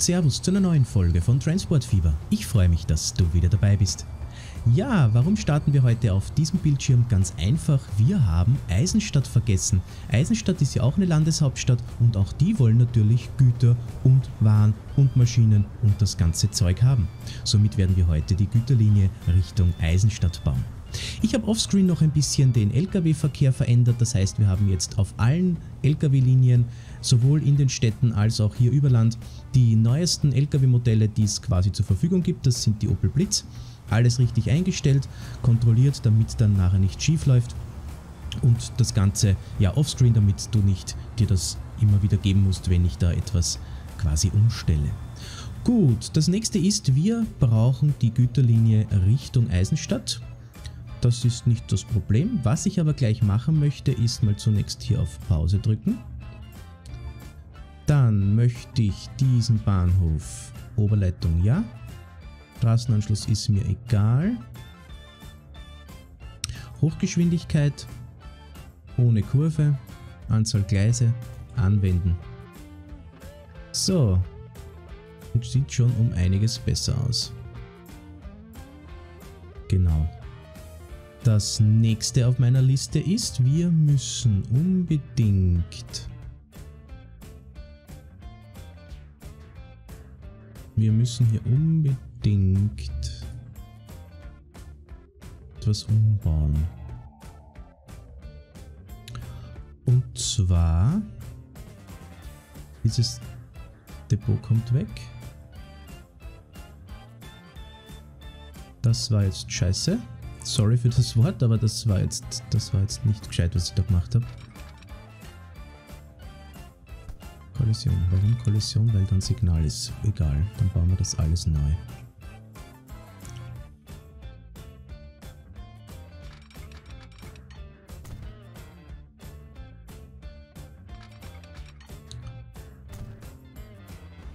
und Servus zu einer neuen Folge von Transportfieber. Ich freue mich, dass du wieder dabei bist. Ja, warum starten wir heute auf diesem Bildschirm? Ganz einfach, wir haben Eisenstadt vergessen. Eisenstadt ist ja auch eine Landeshauptstadt und auch die wollen natürlich Güter und Waren und Maschinen und das ganze Zeug haben. Somit werden wir heute die Güterlinie Richtung Eisenstadt bauen. Ich habe offscreen noch ein bisschen den Lkw-Verkehr verändert, das heißt wir haben jetzt auf allen Lkw-Linien, sowohl in den Städten als auch hier über Land, die neuesten Lkw-Modelle, die es quasi zur Verfügung gibt, das sind die Opel Blitz. Alles richtig eingestellt, kontrolliert, damit dann nachher nicht schief läuft und das Ganze ja offscreen, damit du nicht dir das immer wieder geben musst, wenn ich da etwas quasi umstelle. Gut, das nächste ist, wir brauchen die Güterlinie Richtung Eisenstadt. Das ist nicht das Problem. Was ich aber gleich machen möchte, ist mal zunächst hier auf Pause drücken. Dann möchte ich diesen Bahnhof Oberleitung ja. Straßenanschluss ist mir egal. Hochgeschwindigkeit ohne Kurve, Anzahl Gleise anwenden. So, und sieht schon um einiges besser aus. Genau. Das nächste auf meiner Liste ist, wir müssen unbedingt... Wir müssen hier unbedingt etwas umbauen. Und zwar, dieses Depot kommt weg. Das war jetzt scheiße. Sorry für das Wort, aber das war jetzt, das war jetzt nicht gescheit, was ich da gemacht habe. Kollision. Warum Kollision? Weil dann Signal ist. Egal, dann bauen wir das alles neu.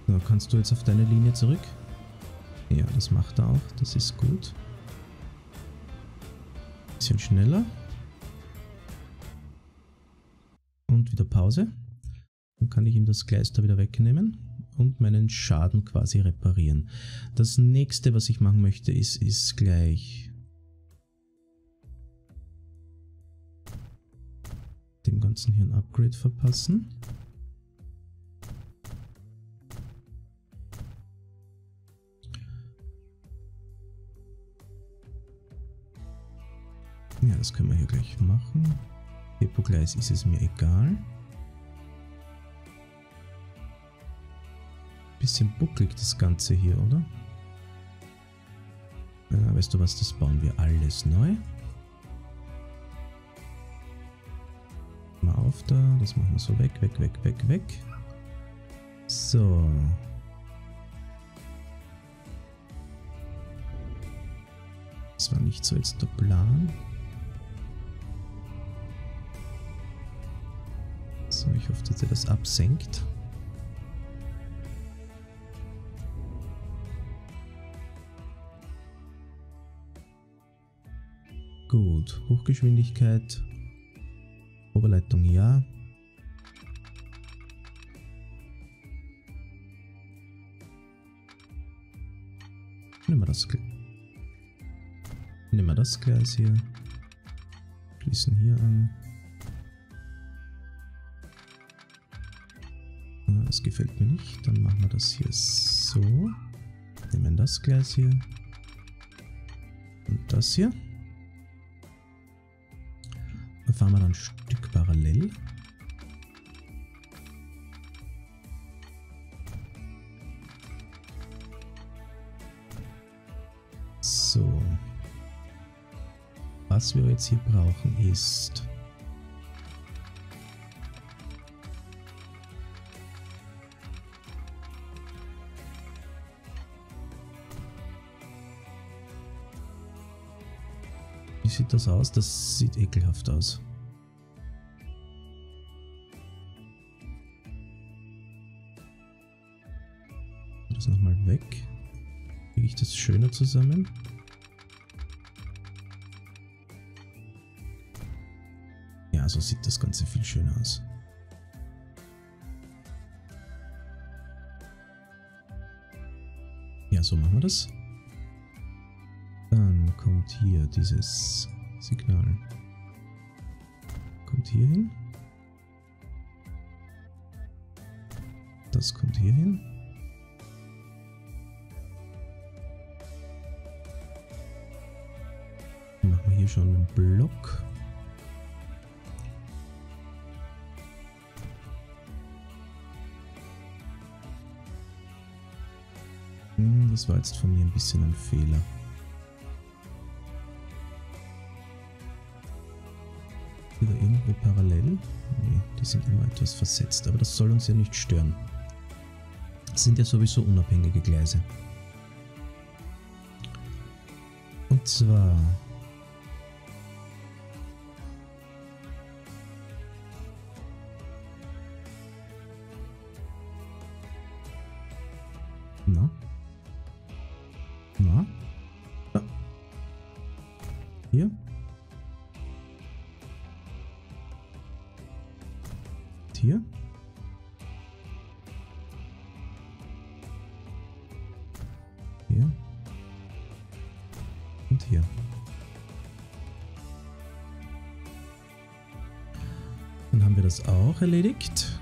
So, kannst du jetzt auf deine Linie zurück? Ja, das macht er auch. Das ist gut bisschen schneller. Und wieder Pause. Kann ich ihm das Gleis da wieder wegnehmen und meinen Schaden quasi reparieren. Das nächste, was ich machen möchte, ist, ist gleich dem Ganzen hier ein Upgrade verpassen. Ja, das können wir hier gleich machen. Depotgleis ist es mir egal. Bisschen bucklig das Ganze hier, oder? Ja, weißt du was, das bauen wir alles neu. Mal auf da, das machen wir so weg, weg, weg, weg, weg. So. Das war nicht so jetzt der Plan. So, ich hoffe, dass er das absenkt. Gut, Hochgeschwindigkeit, Oberleitung ja. Nehmen wir das, nehmen wir das Gleis hier, schließen hier an. das gefällt mir nicht. Dann machen wir das hier so. Nehmen das Gleis hier. Und das hier. Fahren wir dann ein Stück parallel. So. Was wir jetzt hier brauchen ist sieht das aus? Das sieht ekelhaft aus. Weg. Kriege ich das schöner zusammen? Ja, so sieht das Ganze viel schöner aus. so machen wir das. Dann kommt hier dieses Signal. Kommt hier hin. Das kommt hier hin. Hier schon einen Block. Hm, das war jetzt von mir ein bisschen ein Fehler. Wieder irgendwo parallel? Nee, die sind immer etwas versetzt, aber das soll uns ja nicht stören. Das sind ja sowieso unabhängige Gleise. Und zwar... hier. Dann haben wir das auch erledigt.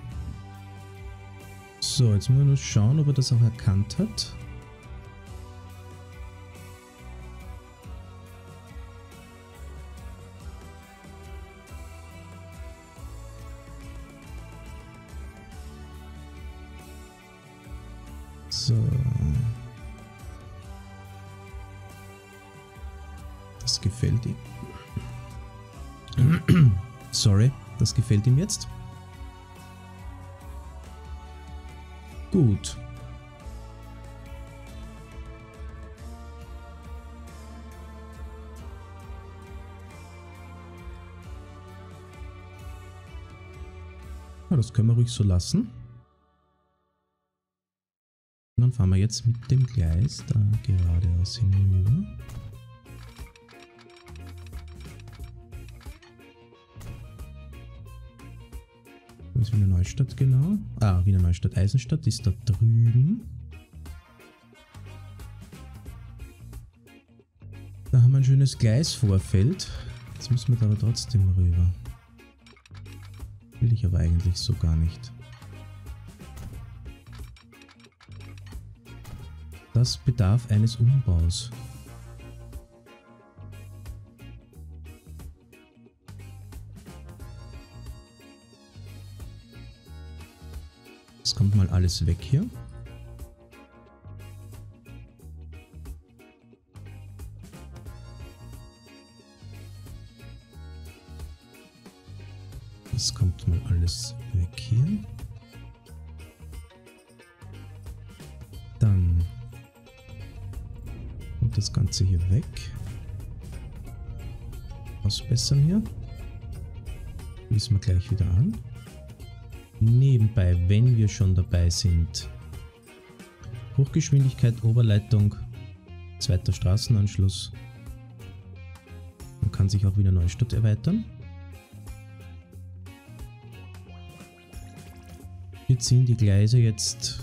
So, jetzt müssen wir nur schauen, ob er das auch erkannt hat. Gefällt ihm jetzt. Gut. Ja, das können wir ruhig so lassen. Und dann fahren wir jetzt mit dem Gleis da geradeaus hinüber. Ist Wiener Neustadt genau? Ah, Wiener Neustadt Eisenstadt ist da drüben. Da haben wir ein schönes Gleisvorfeld. Jetzt müssen wir da aber trotzdem rüber. Will ich aber eigentlich so gar nicht. Das bedarf eines Umbaus. Alles weg hier. Das kommt mal alles weg hier. Dann kommt das Ganze hier weg. Ausbessern hier. Schließen wir gleich wieder an. Nebenbei, wenn wir schon dabei sind, Hochgeschwindigkeit, Oberleitung, zweiter Straßenanschluss. Man kann sich auch wieder Neustadt erweitern. Wir ziehen die Gleise jetzt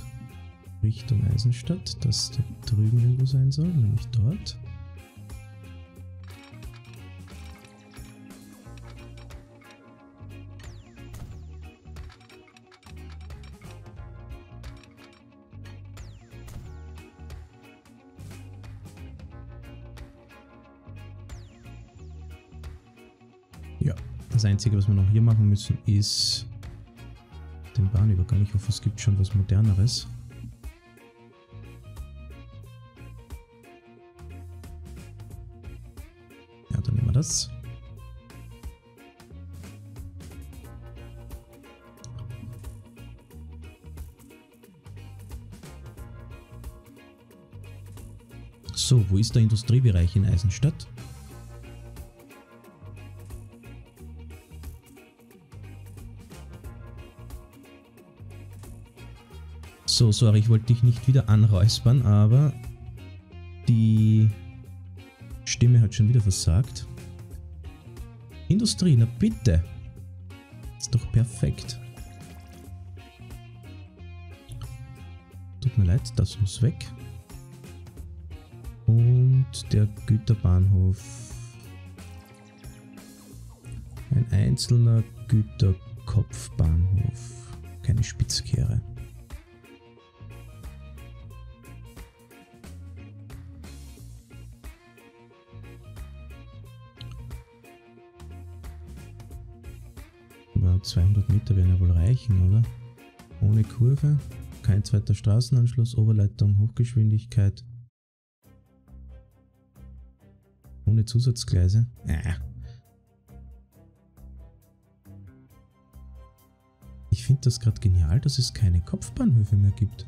Richtung Eisenstadt, das da drüben irgendwo sein soll, nämlich dort. Das Einzige, was wir noch hier machen müssen, ist den Bahnübergang. Ich hoffe, es gibt schon was Moderneres. Ja, dann nehmen wir das. So, wo ist der Industriebereich in Eisenstadt? So, sorry, ich wollte dich nicht wieder anräuspern, aber die Stimme hat schon wieder versagt. Industrie, na bitte. Ist doch perfekt. Tut mir leid, das muss weg. der Güterbahnhof ein einzelner Güterkopfbahnhof, keine Spitzkehre. 200 Meter werden ja wohl reichen, oder? Ohne Kurve, kein zweiter Straßenanschluss, Oberleitung, Hochgeschwindigkeit. Ohne Zusatzgleise. Äh. Ich finde das gerade genial, dass es keine Kopfbahnhöfe mehr gibt.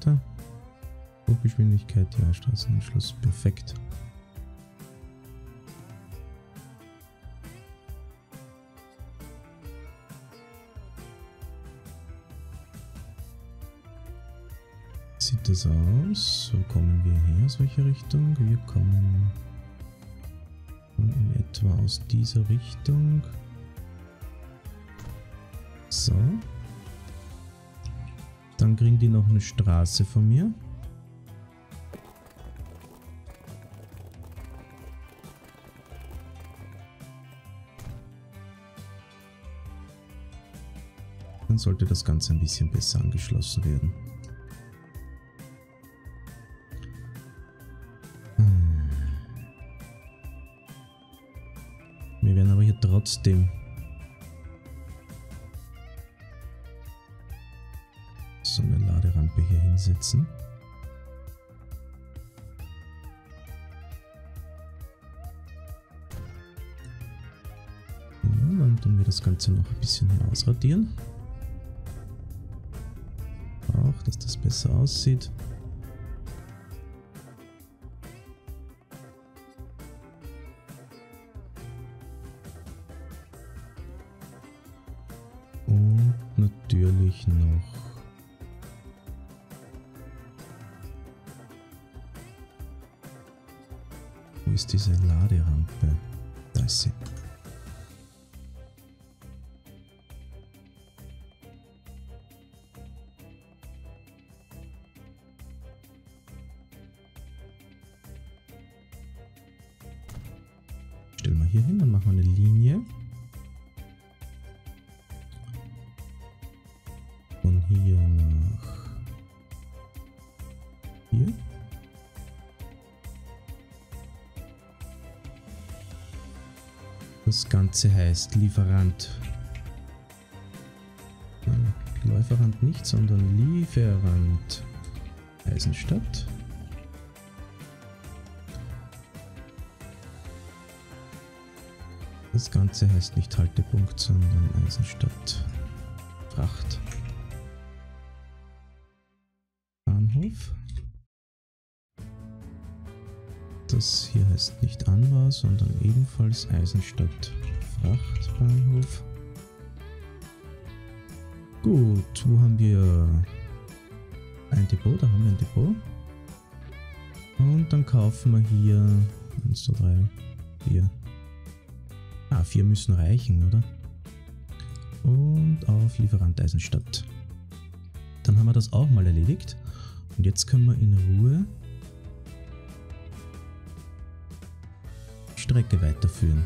Zweihundert Meter. Hochgeschwindigkeit, ja, Straßenanschluss, perfekt. Sieht das aus? Wo kommen wir her? Aus welcher Richtung? Wir kommen in etwa aus dieser Richtung. So. Dann kriegen die noch eine Straße von mir. Dann sollte das Ganze ein bisschen besser angeschlossen werden. Hm. Wir werden aber hier trotzdem Ja, dann tun wir das Ganze noch ein bisschen hier ausradieren. Auch, dass das besser aussieht. Laderampe? Da ist sie. Stellen wir hier hin, dann machen wir eine Linie. Das Ganze heißt Lieferant. Nein, Läuferant nicht, sondern Lieferant. Eisenstadt. Das Ganze heißt nicht Haltepunkt, sondern Eisenstadt. Fracht. Bahnhof. Das hier heißt nicht Anwar, sondern ebenfalls Eisenstadt Frachtbahnhof. Gut, wo haben wir ein Depot? Da haben wir ein Depot. Und dann kaufen wir hier 1, 2, 3, 4. Ah, 4 müssen reichen, oder? Und auf Lieferant Eisenstadt. Dann haben wir das auch mal erledigt. Und jetzt können wir in Ruhe Strecke weiterführen.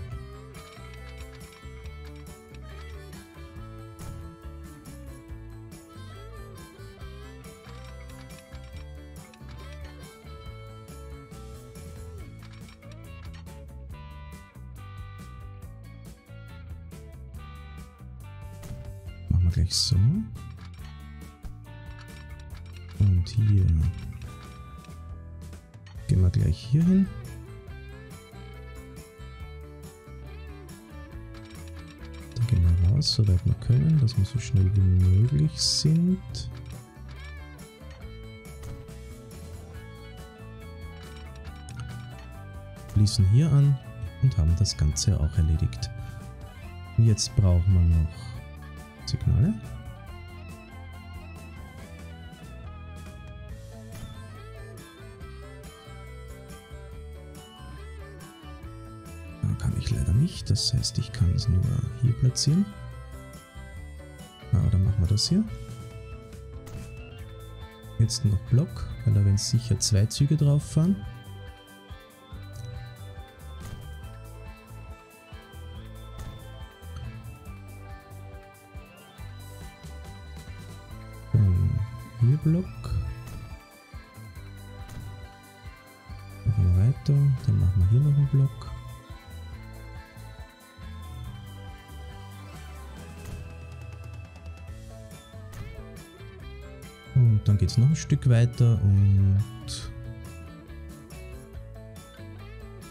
Waffen so schnell wie möglich sind. Fließen hier an und haben das Ganze auch erledigt. Jetzt brauchen wir noch Signale. Da kann ich leider nicht, das heißt ich kann es nur hier platzieren. Wir das hier. Jetzt noch Block, weil da werden sicher zwei Züge drauf fahren. Es noch ein Stück weiter und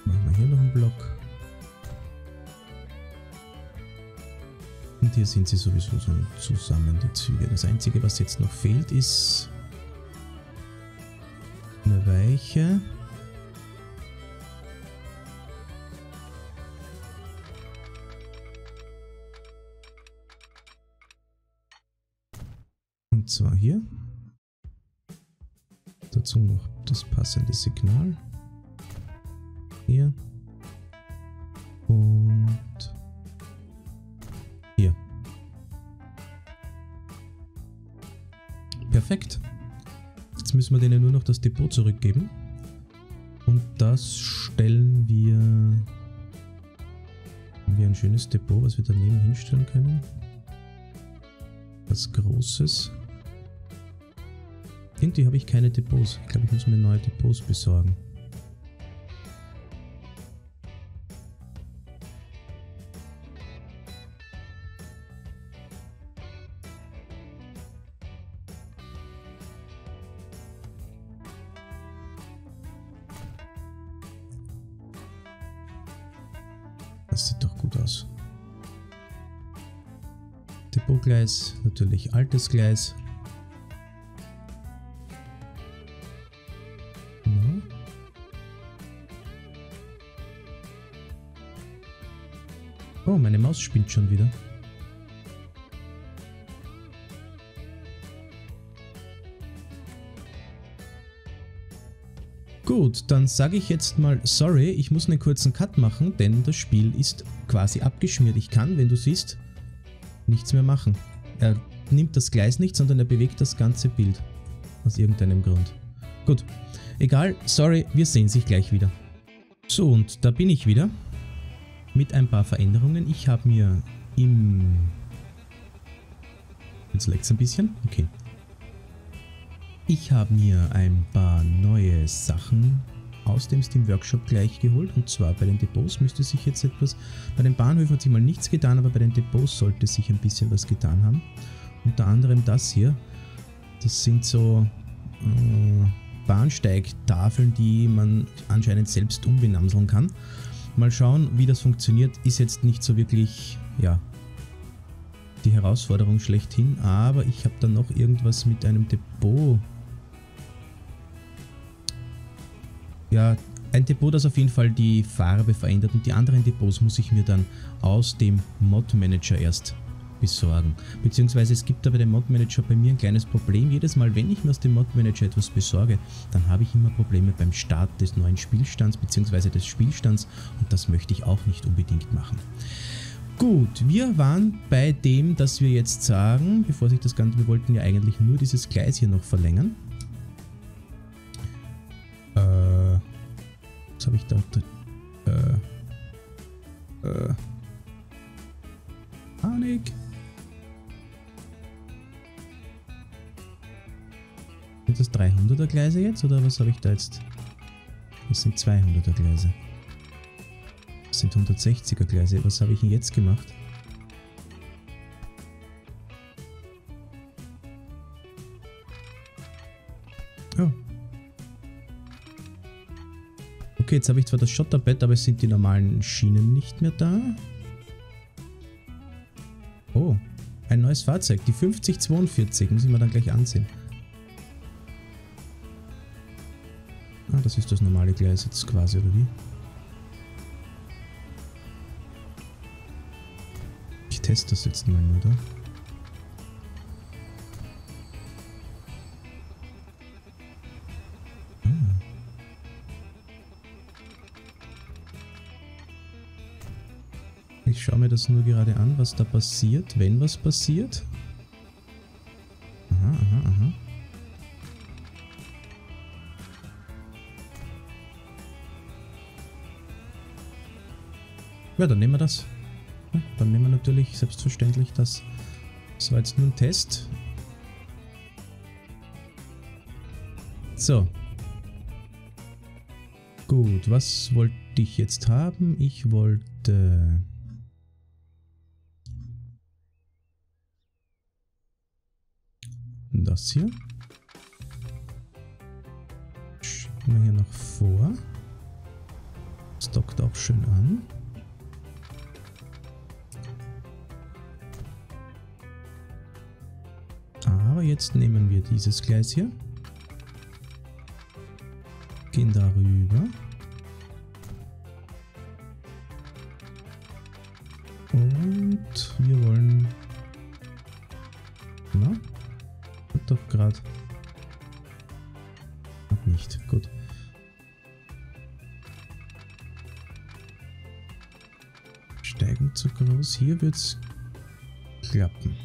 machen wir hier noch einen Block. Und hier sind sie sowieso so zusammen, die Züge. Das einzige, was jetzt noch fehlt, ist eine Weiche. Und zwar hier. Dazu noch das passende Signal. Hier. Und hier. Perfekt. Jetzt müssen wir denen nur noch das Depot zurückgeben. Und das stellen wir... Haben wir ein schönes Depot, was wir daneben hinstellen können. Was Großes. Irgendwie habe ich keine Depots. Ich glaube, ich muss mir neue Depots besorgen. Das sieht doch gut aus. Depotgleis, natürlich altes Gleis. Oh, meine Maus spinnt schon wieder. Gut, dann sage ich jetzt mal sorry, ich muss einen kurzen Cut machen, denn das Spiel ist quasi abgeschmiert. Ich kann, wenn du siehst, nichts mehr machen. Er nimmt das Gleis nicht, sondern er bewegt das ganze Bild. Aus irgendeinem Grund. Gut, egal, sorry, wir sehen sich gleich wieder. So, und da bin ich wieder. Mit ein paar Veränderungen. Ich habe mir im... Jetzt leckt es ein bisschen. Okay. Ich habe mir ein paar neue Sachen aus dem Steam Workshop gleich geholt und zwar bei den Depots müsste sich jetzt etwas, bei den Bahnhöfen hat sich mal nichts getan, aber bei den Depots sollte sich ein bisschen was getan haben. Unter anderem das hier, das sind so äh, Bahnsteigtafeln, die man anscheinend selbst umbenamseln kann. Mal schauen, wie das funktioniert, ist jetzt nicht so wirklich, ja, die Herausforderung schlechthin, aber ich habe dann noch irgendwas mit einem Depot. Ja, ein Depot, das auf jeden Fall die Farbe verändert und die anderen Depots muss ich mir dann aus dem Mod Manager erst besorgen. Beziehungsweise es gibt da bei dem Mod Manager bei mir ein kleines Problem. Jedes Mal, wenn ich mir aus dem Mod Manager etwas besorge, dann habe ich immer Probleme beim Start des neuen Spielstands beziehungsweise des Spielstands und das möchte ich auch nicht unbedingt machen. Gut, wir waren bei dem, dass wir jetzt sagen, bevor sich das Ganze, wir wollten ja eigentlich nur dieses Gleis hier noch verlängern. Was habe ich da? Äh. Äh. Panik. Sind das 300er Gleise jetzt oder was habe ich da jetzt? Das sind 200er Gleise. Das sind 160er Gleise. Was habe ich denn jetzt gemacht? Okay, jetzt habe ich zwar das Schotterbett, aber es sind die normalen Schienen nicht mehr da. Oh, ein neues Fahrzeug, die 5042, muss ich mir dann gleich ansehen. Das ist das normale Gleis jetzt quasi, oder wie? Ich teste das jetzt mal, oder? Ich schaue mir das nur gerade an, was da passiert, wenn was passiert. Ja, dann nehmen wir das. Dann nehmen wir natürlich selbstverständlich das. Das war jetzt nur ein Test. So. Gut, was wollte ich jetzt haben? Ich wollte... Das hier. Schieben wir hier noch vor. Das dockt auch schön an. Jetzt nehmen wir dieses Gleis hier. Gehen darüber. Und wir wollen... Na? Hat doch gerade... Hat nicht. Gut. Steigen zu groß. Hier wird's klappen.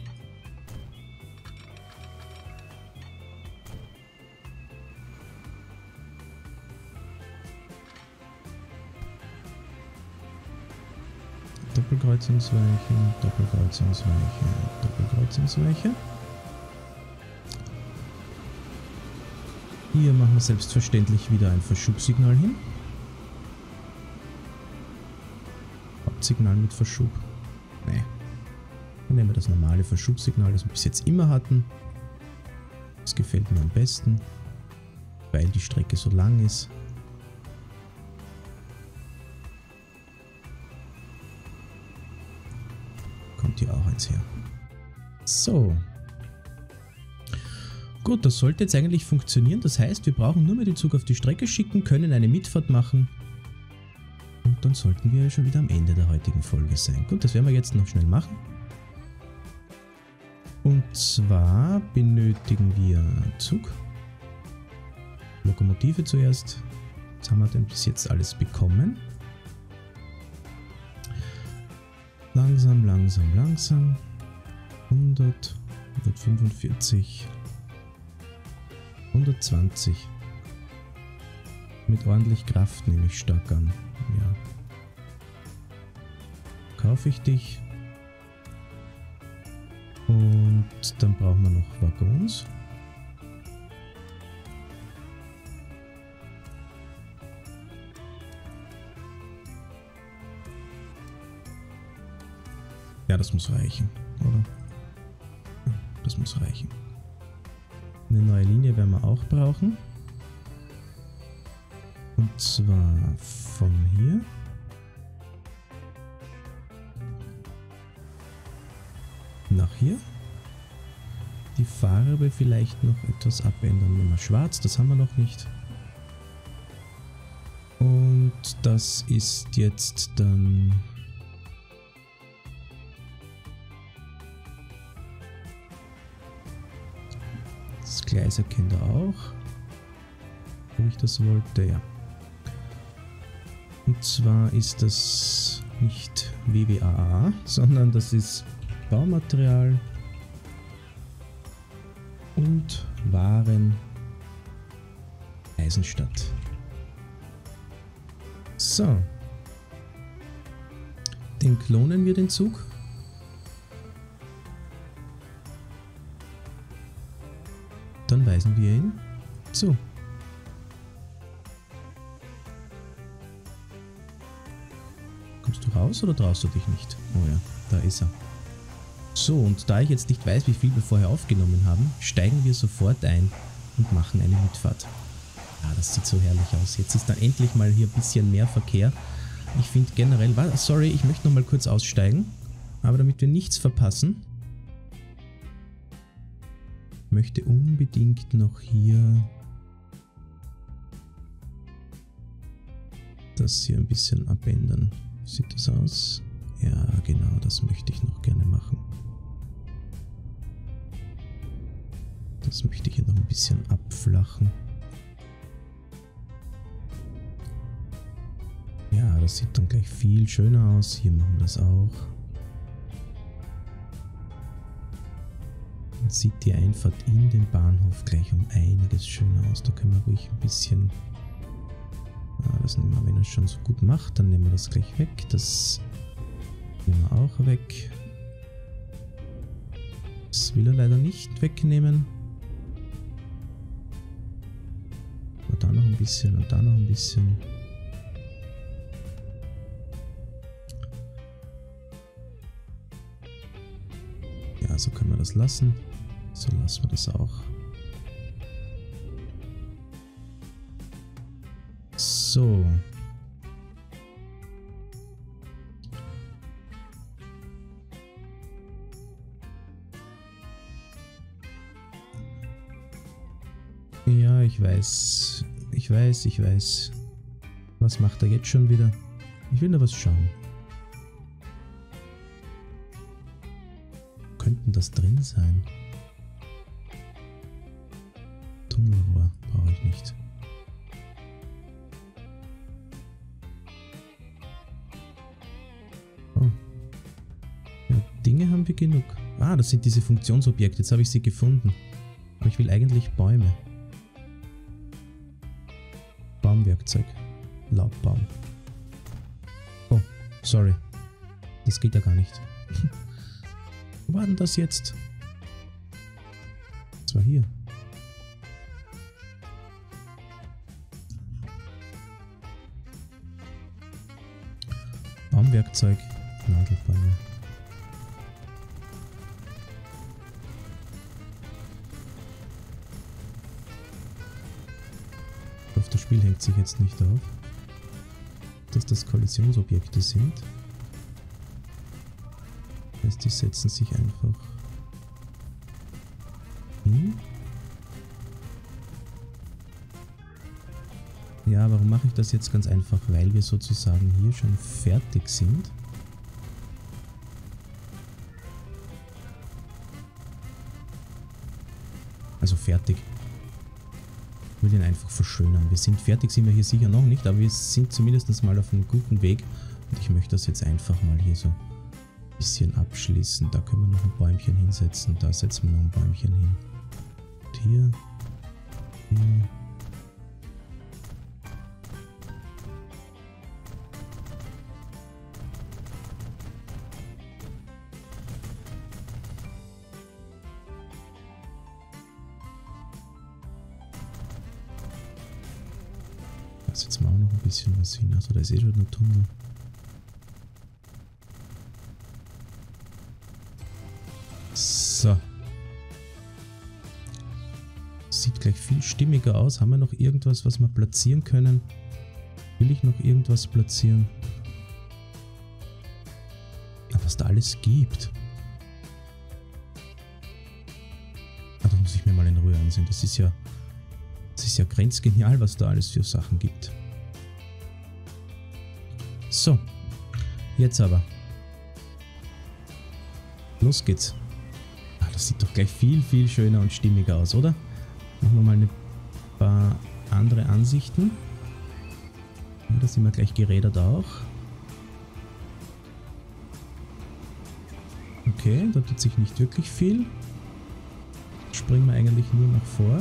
Doppelkreuzungsweiche, Doppelkreuzungsweiche, Doppelkreuzungsweiche. Hier machen wir selbstverständlich wieder ein Verschubsignal hin. Hauptsignal mit Verschub. Nee. Dann nehmen wir das normale Verschubsignal, das wir bis jetzt immer hatten. Das gefällt mir am besten, weil die Strecke so lang ist. Kommt hier. So. Gut, das sollte jetzt eigentlich funktionieren. Das heißt, wir brauchen nur mehr den Zug auf die Strecke schicken, können eine Mitfahrt machen. Und dann sollten wir schon wieder am Ende der heutigen Folge sein. Gut, das werden wir jetzt noch schnell machen. Und zwar benötigen wir Zug. Lokomotive zuerst. Jetzt haben wir denn bis jetzt alles bekommen. Langsam, langsam, langsam. 100, 145, 120. Mit ordentlich Kraft nehme ich stark an. Ja. Kaufe ich dich. Und dann brauchen wir noch Waggons. Ja, das muss reichen, oder? Das muss reichen. Eine neue Linie werden wir auch brauchen. Und zwar von hier. Nach hier. Die Farbe vielleicht noch etwas abändern. Nehmen wir schwarz, das haben wir noch nicht. Und das ist jetzt dann Gleis erkennt er auch. Wenn ich das wollte, ja. Und zwar ist das nicht WWAA, sondern das ist Baumaterial und Waren Eisenstadt. So. Den klonen wir den Zug. Dann weisen wir ihn zu. Kommst du raus oder traust du dich nicht? Oh ja, da ist er. So, und da ich jetzt nicht weiß, wie viel wir vorher aufgenommen haben, steigen wir sofort ein und machen eine Mitfahrt. Ah, das sieht so herrlich aus. Jetzt ist da endlich mal hier ein bisschen mehr Verkehr. Ich finde generell... Sorry, ich möchte noch mal kurz aussteigen. Aber damit wir nichts verpassen, möchte unbedingt noch hier das hier ein bisschen abändern. Sieht das aus? Ja, genau, das möchte ich noch gerne machen. Das möchte ich hier noch ein bisschen abflachen. Ja, das sieht dann gleich viel schöner aus. Hier machen wir das auch. Dann sieht die Einfahrt in den Bahnhof gleich um einiges schöner aus. Da können wir ruhig ein bisschen... Ah, das nehmen wir, wenn er es schon so gut macht, dann nehmen wir das gleich weg. Das nehmen wir auch weg. Das will er leider nicht wegnehmen. Und da noch ein bisschen und da noch ein bisschen. Ja, so können wir das lassen. So lassen wir das auch. So. Ja, ich weiß. Ich weiß, ich weiß. Was macht er jetzt schon wieder? Ich will nur was schauen. Könnten das drin sein? Das sind diese Funktionsobjekte. Jetzt habe ich sie gefunden. Aber ich will eigentlich Bäume. Baumwerkzeug. Laubbaum. Oh, sorry. Das geht ja gar nicht. Wo war denn das jetzt? Das war hier. Baumwerkzeug, Nadelbäume. Hoffe, das Spiel hängt sich jetzt nicht auf, dass das Kollisionsobjekte sind. Das heißt, die setzen sich einfach hin. Ja, warum mache ich das jetzt ganz einfach? Weil wir sozusagen hier schon fertig sind. Also fertig. Ich will ihn einfach verschönern. Wir sind fertig, sind wir hier sicher noch nicht, aber wir sind zumindest mal auf einem guten Weg. Und ich möchte das jetzt einfach mal hier so ein bisschen abschließen. Da können wir noch ein Bäumchen hinsetzen. Da setzen wir noch ein Bäumchen hin. Und hier. Hier. Bisschen was hin. Also da ist eh schon der Tunnel. So. Sieht gleich viel stimmiger aus. Haben wir noch irgendwas, was wir platzieren können? Will ich noch irgendwas platzieren? Was da alles gibt. Ah, da muss ich mir mal in Ruhe ansehen. Das ist ja das ist ja grenzgenial, was da alles für Sachen gibt. So, jetzt aber. Los geht's. Ah, das sieht doch gleich viel, viel schöner und stimmiger aus, oder? Machen wir mal ein paar andere Ansichten. Ja, da sind wir gleich gerädert auch. Okay, da tut sich nicht wirklich viel. Springen wir eigentlich nur noch vor.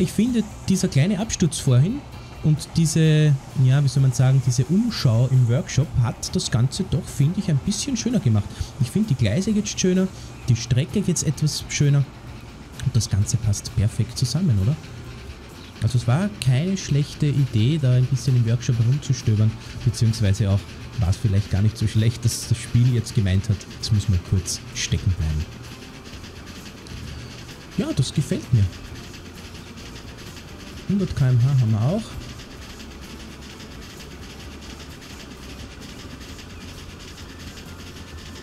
Ich finde, dieser kleine Absturz vorhin und diese, ja, wie soll man sagen, diese Umschau im Workshop hat das Ganze doch, finde ich, ein bisschen schöner gemacht. Ich finde die Gleise jetzt schöner, die Strecke jetzt etwas schöner und das Ganze passt perfekt zusammen, oder? Also es war keine schlechte Idee, da ein bisschen im Workshop herumzustöbern, beziehungsweise auch war es vielleicht gar nicht so schlecht, dass das Spiel jetzt gemeint hat, es muss mal kurz stecken bleiben. Ja, das gefällt mir. 100 km/h haben wir auch.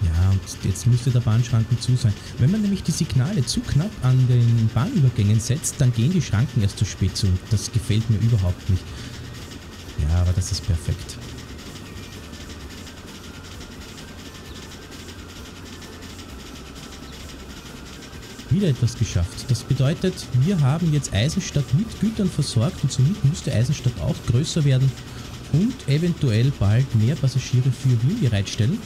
Ja, und jetzt müsste der Bahnschranken zu sein. Wenn man nämlich die Signale zu knapp an den Bahnübergängen setzt, dann gehen die Schranken erst zu spät zu. Das gefällt mir überhaupt nicht. Ja, aber das ist perfekt. Wieder etwas geschafft. Das bedeutet, wir haben jetzt Eisenstadt mit Gütern versorgt und somit müsste Eisenstadt auch größer werden und eventuell bald mehr Passagiere für Wien bereitstellen.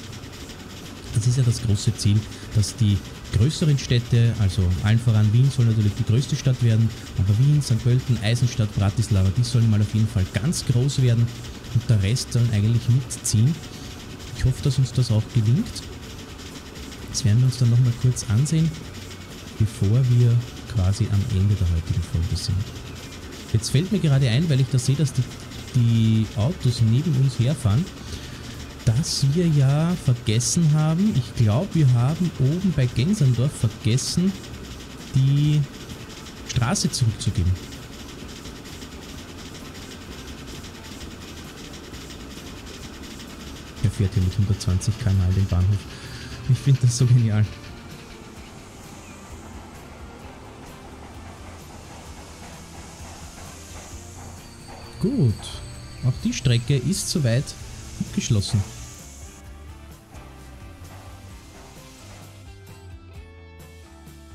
Das ist ja das große Ziel, dass die größeren Städte, also allen voran Wien soll natürlich die größte Stadt werden, aber Wien, St. Pölten, Eisenstadt, Bratislava, die sollen mal auf jeden Fall ganz groß werden und der Rest sollen eigentlich mitziehen. Ich hoffe, dass uns das auch gelingt. Das werden wir uns dann nochmal kurz ansehen, bevor wir quasi am Ende der heutigen Folge sind. Jetzt fällt mir gerade ein, weil ich da sehe, dass die, die Autos neben uns herfahren, dass wir ja vergessen haben, ich glaube, wir haben oben bei Gensendorf vergessen, die Straße zurückzugeben. Er fährt hier mit 120 km/h den Bahnhof. Ich finde das so genial. Gut, auch die Strecke ist soweit abgeschlossen.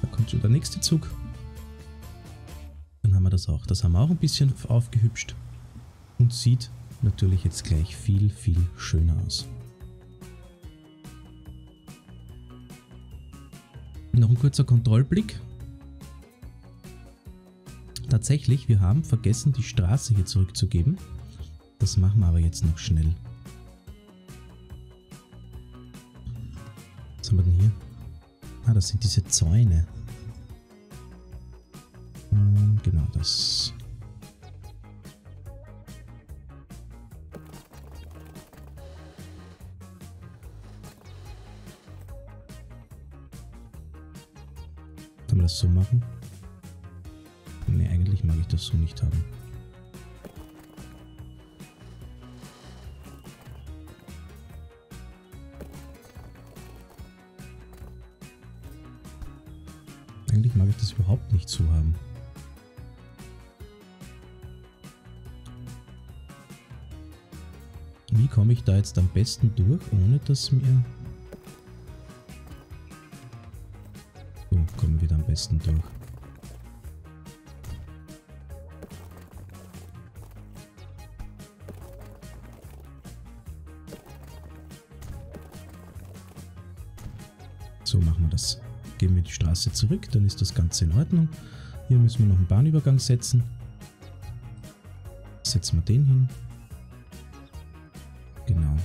Da kommt schon der nächste Zug. Dann haben wir das auch. Das haben wir auch ein bisschen aufgehübscht. Und sieht natürlich jetzt gleich viel, viel schöner aus. Noch ein kurzer Kontrollblick. Tatsächlich, wir haben vergessen, die Straße hier zurückzugeben. Das machen wir aber jetzt noch schnell. Was haben wir denn hier? Ah, das sind diese Zäune. Hm, genau das. Kann man das so machen? Ne, eigentlich mag ich das so nicht haben. Eigentlich mag ich das überhaupt nicht so haben. Wie komme ich da jetzt am besten durch, ohne dass mir... So, kommen wir wieder am besten durch. Das. Geben wir die Straße zurück, dann ist das Ganze in Ordnung. Hier müssen wir noch einen Bahnübergang setzen. Setzen wir den hin. Genau.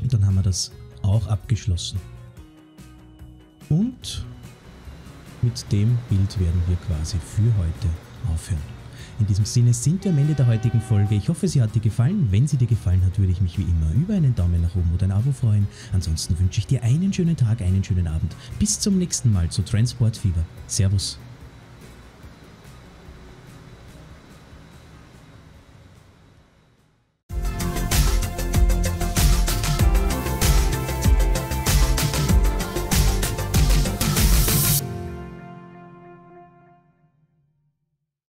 Und dann haben wir das auch abgeschlossen. Und mit dem Bild werden wir quasi für heute aufhören. In diesem Sinne sind wir am Ende der heutigen Folge. Ich hoffe, sie hat dir gefallen. Wenn sie dir gefallen hat, würde ich mich wie immer über einen Daumen nach oben oder ein Abo freuen. Ansonsten wünsche ich dir einen schönen Tag, einen schönen Abend. Bis zum nächsten Mal zu Transportfieber. Servus.